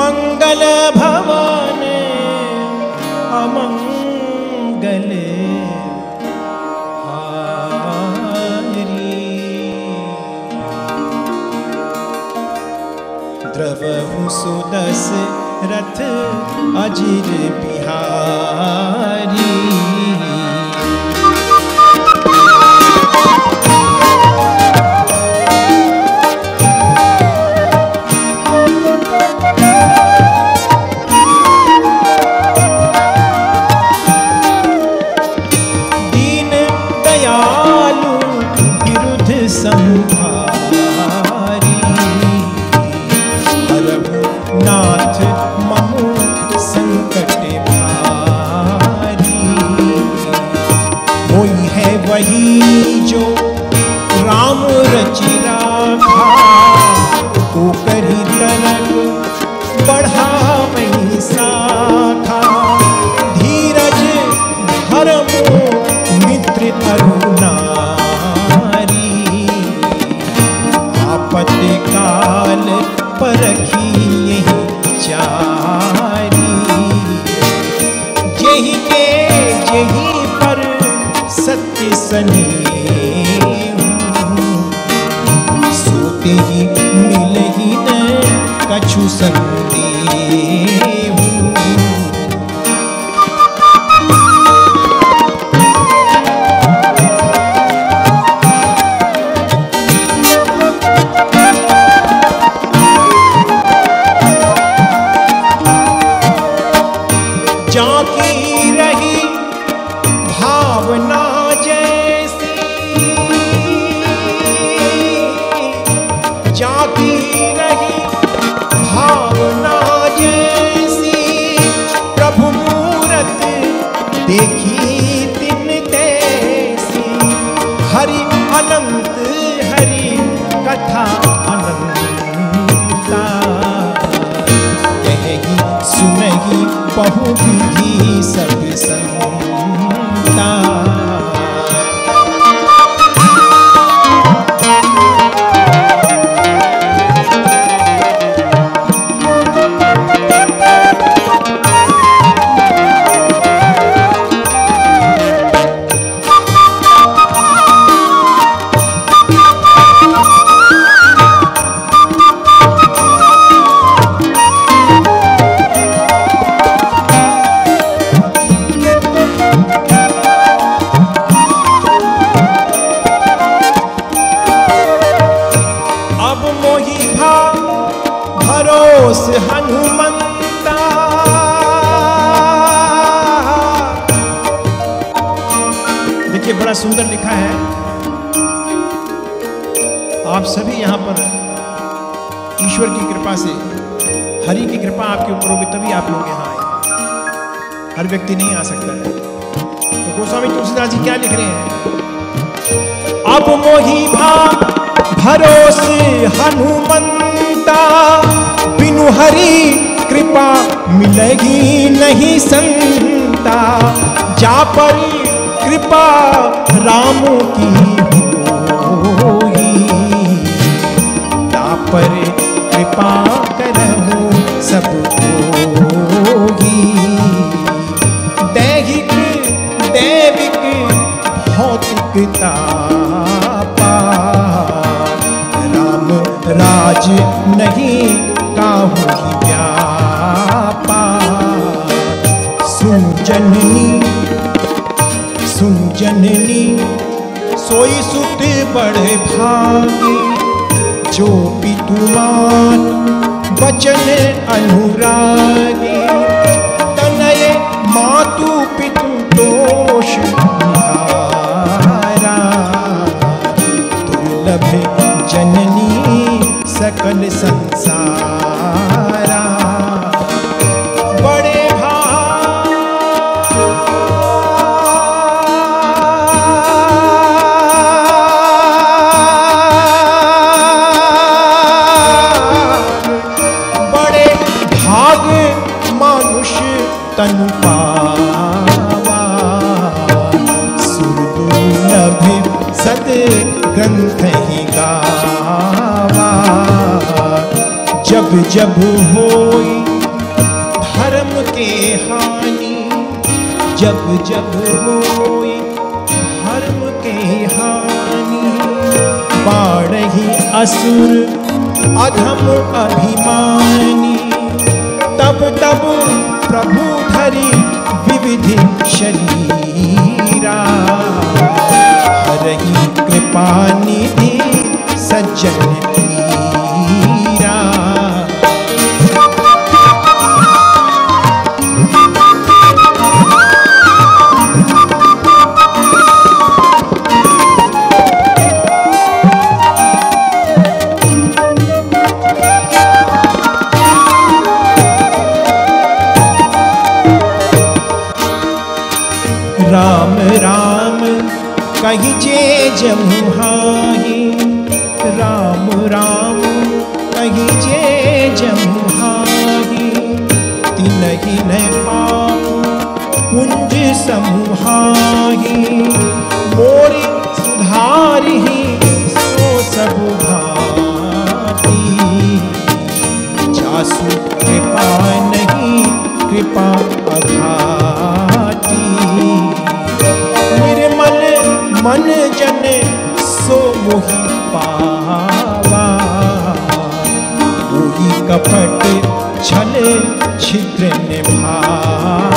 मंगल भवन अमंगल द्रवहु सुदस रथ अजिर बिहारी। Jerusalem अनंत हरि कथा अनंता। कहेगी सुनही बहु बड़ा सुंदर लिखा है। आप सभी यहाँ पर ईश्वर की कृपा से, हरि की कृपा आपके ऊपर होगी, तभी आप लोग यहाँ आए हर व्यक्ति नहीं आ सकता है। तो गोस्वामी तुलसीदास जी क्या लिख रहे हैं? अब मोही भा, भरोस हनुमंता, बिनु हरि कृपा मिलेगी नहीं संता। जा पर कृपा राम की ता पर कृपा करहु सब होगी दैहिक, दैविक, भौतिकता राम राज नहीं काहू व्यापा। सुन जननी सुन जननी सोई सुत बड़े भागे। जो पितुमान बचन अनुरागी। तनय मातु पितु दोष मानुष तनु पावा सुर सत ग्रंथ ही गावा जब जब होई धर्म के हानि जब जब होई धर्म के हानि बाढ़ ही असुर अधम अभिमानी तब तब प्रभु धरी विविधि शरीरा। हरही कृपा निधि सज्जन कही जे जमुहाही राम राम कही जे जमुहाही तिनहि न पाप पुंज समुहाही। हाँ